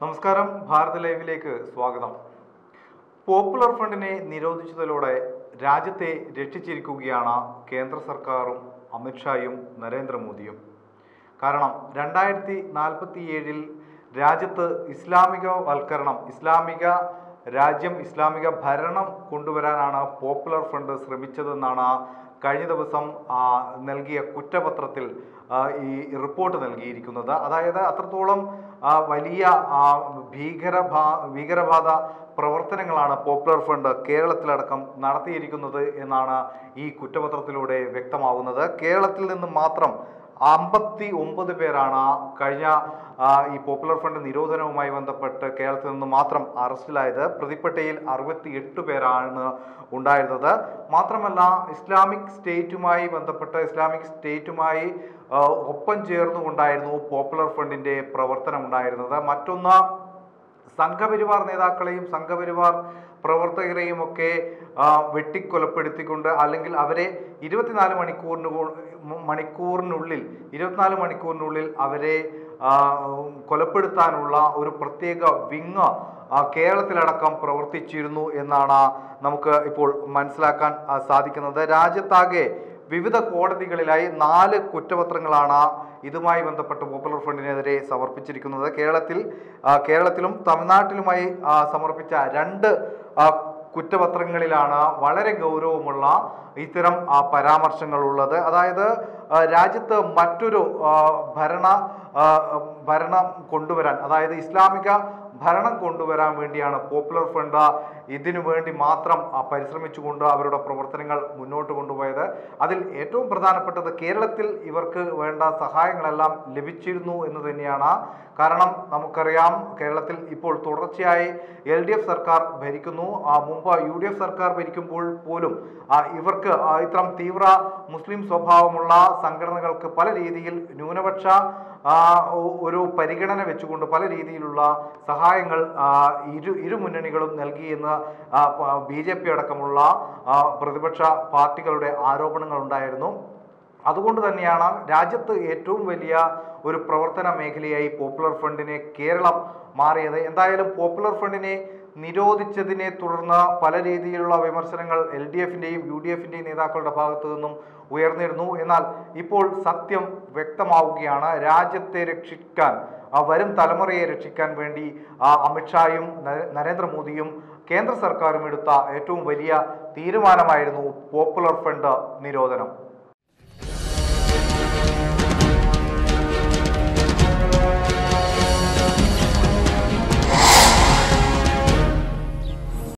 നമസ്കാരം ഭാരത് ലൈവിലേക്ക് സ്വാഗതം. പോപ്പുലർ ഫ്രണ്ടിനെ നിരോധിച്ചതിലൂടെ രാജ്യത്തെ രക്ഷിച്ചിരിക്കുകയാണ് കേന്ദ്ര സർക്കാരും അമിത്ഷായും നരേന്ദ്രമോദിയും. കാരണം രണ്ടായിരത്തി നാൽപ്പത്തി ഏഴിൽ രാജ്യത്ത് ഇസ്ലാമികവൽക്കരണം ഇസ്ലാമിക രാജ്യം ഇസ്ലാമിക ഭരണം കൊണ്ടുവരാനാണ് പോപ്പുലർ ഫ്രണ്ട് ശ്രമിച്ചതെന്നാണ് കഴിഞ്ഞ ദിവസം നൽകിയ കുറ്റപത്രത്തിൽ ഈ റിപ്പോർട്ട് നൽകിയിരിക്കുന്നത്. അതായത് അത്രത്തോളം വലിയ ഭീകര ഭീകരഭാ ഭീകരവാദ പ്രവർത്തനങ്ങളാണ് പോപ്പുലർ ഫ്രണ്ട് കേരളത്തിലടക്കം നടത്തിയിരിക്കുന്നത് എന്നാണ് ഈ കുറ്റപത്രത്തിലൂടെ വ്യക്തമാവുന്നത്. കേരളത്തിൽ നിന്ന് മാത്രം അമ്പത്തി ഒമ്പത് പേരാണ് കഴിഞ്ഞ ഈ പോപ്പുലർ ഫ്രണ്ട് നിരോധനവുമായി ബന്ധപ്പെട്ട് കേരളത്തിൽ നിന്ന് മാത്രം അറസ്റ്റിലായത്. പ്രതിപ്പട്ടയിൽ അറുപത്തി എട്ട് പേരാണ് ഉണ്ടായിരുന്നത്. മാത്രമല്ല ഇസ്ലാമിക് സ്റ്റേറ്റുമായി ബന്ധപ്പെട്ട് ഇസ്ലാമിക് സ്റ്റേറ്റുമായി ഒപ്പം ചേർന്നുകൊണ്ടായിരുന്നു പോപ്പുലർ ഫ്രണ്ടിന്റെ പ്രവർത്തനം ഉണ്ടായിരുന്നത്. മറ്റൊന്ന് സംഘപരിവാർ നേതാക്കളെയും സംഘപരിവാർ പ്രവർത്തകരെയും ഒക്കെ വെട്ടിക്കൊലപ്പെടുത്തിക്കൊണ്ട് അല്ലെങ്കിൽ അവരെ ഇരുപത്തിനാല് മണിക്കൂറിന് മണിക്കൂറിനുള്ളിൽ ഇരുപത്തിനാല് മണിക്കൂറിനുള്ളിൽ അവരെ കൊലപ്പെടുത്താനുള്ള ഒരു പ്രത്യേക വിങ് കേരളത്തിലടക്കം പ്രവർത്തിച്ചിരുന്നു എന്നാണ് നമുക്ക് ഇപ്പോൾ മനസ്സിലാക്കാൻ സാധിക്കുന്നത്. രാജ്യത്താകെ വിവിധ കോടതികളിലായി നാല് കുറ്റപത്രങ്ങളാണ് ഇതുമായി ബന്ധപ്പെട്ട് പോപ്പുലർ ഫ്രണ്ടിനെതിരെ സമർപ്പിച്ചിരിക്കുന്നത്. കേരളത്തിൽ കേരളത്തിലും തമിഴ്നാട്ടിലുമായി സമർപ്പിച്ച രണ്ട് കുറ്റപത്രങ്ങളിലാണ് വളരെ ഗൗരവമുള്ള ഇത്തരം പരാമർശങ്ങൾ ഉള്ളത് അതായത് രാജ്യത്ത് മറ്റൊരു ഭരണ ഭരണം കൊണ്ടുവരാൻ അതായത് ഇസ്ലാമിക ഭരണം കൊണ്ടുവരാൻ വേണ്ടിയാണ് പോപ്പുലർ ഫ്രണ്ട് ഇതിനു വേണ്ടി മാത്രം പരിശ്രമിച്ചുകൊണ്ട് അവരുടെ പ്രവർത്തനങ്ങൾ മുന്നോട്ട് കൊണ്ടുപോയത്. അതിൽ ഏറ്റവും പ്രധാനപ്പെട്ടത് കേരളത്തിൽ ഇവർക്ക് വേണ്ട സഹായങ്ങളെല്ലാം ലഭിച്ചിരുന്നു എന്ന് തന്നെയാണ്. കാരണം നമുക്കറിയാം കേരളത്തിൽ ഇപ്പോൾ തുടർച്ചയായി എൽ ഡി എഫ് സർക്കാർ ഭരിക്കുന്നു. ആ, മുമ്പ് യു ഡി എഫ് സർക്കാർ ഭരിക്കുമ്പോൾ പോലും ഇവർക്ക് ഇത്തരം തീവ്ര മുസ്ലിം സ്വഭാവമുള്ള സംഘടനകൾക്ക് പല രീതിയിൽ ന്യൂനപക്ഷ ഒരു പരിഗണന വെച്ചുകൊണ്ട് പല രീതിയിലുള്ള സഹായങ്ങൾ ഇരു ഇരു മുന്നണികളും നൽകിയെന്ന് ബി ജെ പി അടക്കമുള്ള പ്രതിപക്ഷ പാർട്ടികളുടെ ആരോപണങ്ങൾ ഉണ്ടായിരുന്നു. അതുകൊണ്ട് തന്നെയാണ് രാജ്യത്ത് ഏറ്റവും വലിയ ഒരു പ്രവർത്തന മേഖലയായി പോപ്പുലർ ഫ്രണ്ടിനെ കേരളം മാറിയത്. എന്തായാലും പോപ്പുലർ ഫ്രണ്ടിനെ നിരോധിച്ചതിനെ തുടർന്ന് പല രീതിയിലുള്ള വിമർശനങ്ങൾ എൽ ഡി എഫിന്റെയും യു ഡി എഫിന്റെയും നേതാക്കളുടെ ഭാഗത്തു നിന്നും ഉയർന്നിരുന്നു. എന്നാൽ ഇപ്പോൾ സത്യം വ്യക്തമാവുകയാണ്. രാജ്യത്തെ രക്ഷിക്കാൻ വരും തലമുറയെ രക്ഷിക്കാൻ വേണ്ടി അമിത്ഷായും നര- നരേന്ദ്രമോദിയും കേന്ദ്ര സർക്കാരും എടുത്ത ഏറ്റവും വലിയ തീരുമാനമായിരുന്നു പോപ്പുലർ ഫ്രണ്ട് നിരോധനം.